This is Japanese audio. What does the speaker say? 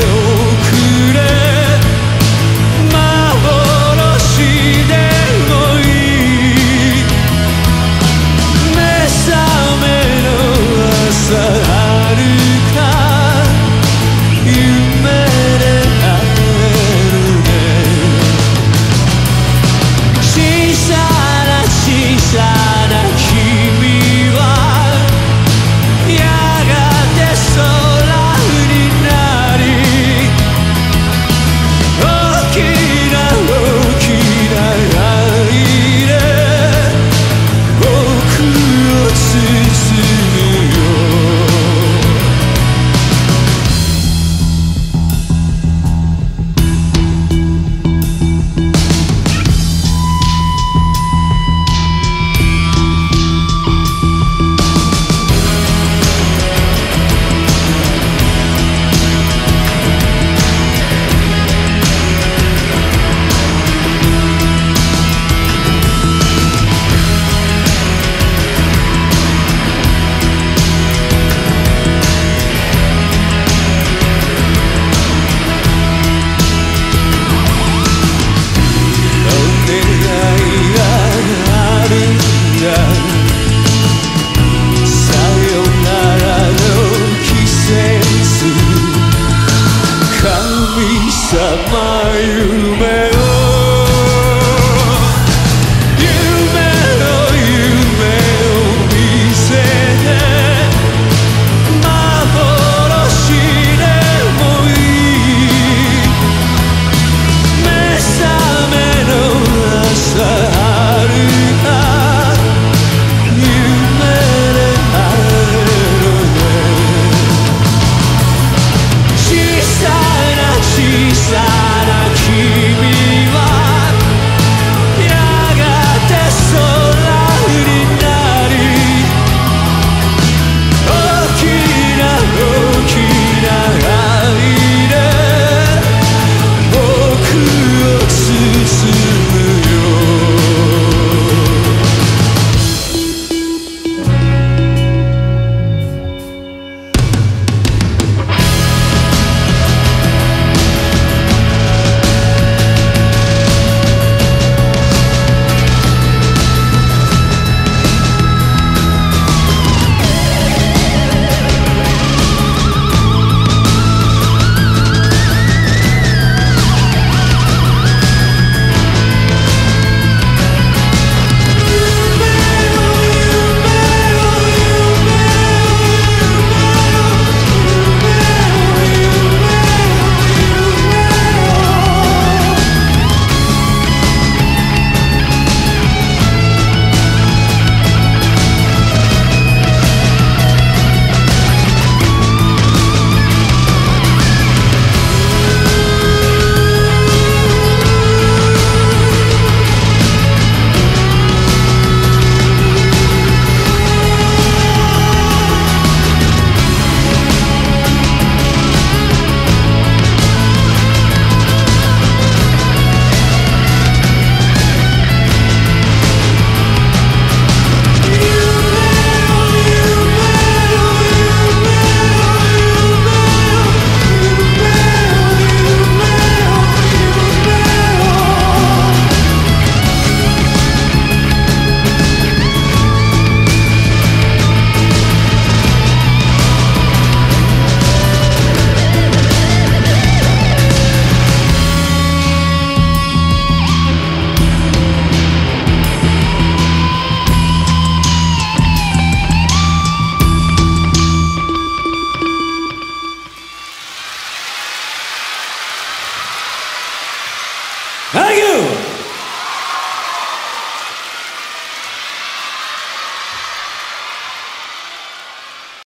てお